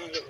sounds of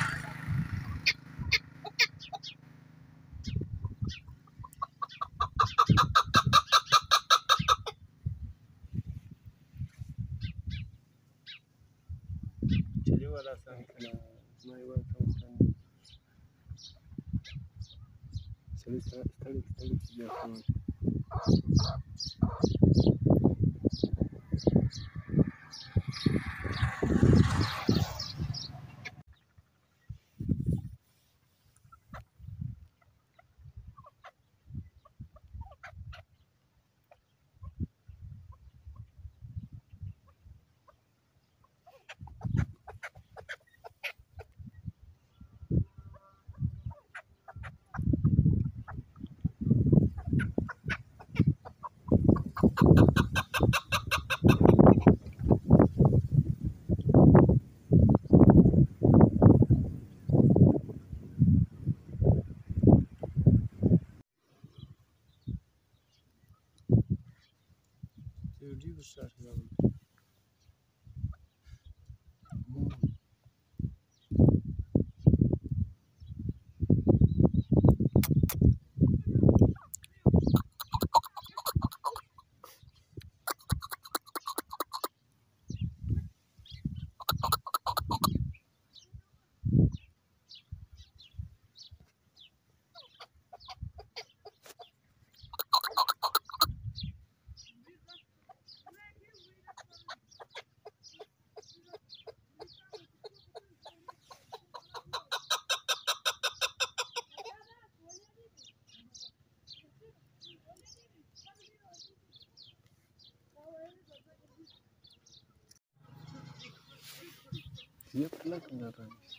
スタートしてる人いらっしゃい。Gördüğü bu şarkılarım. Где, блядь, нарвись?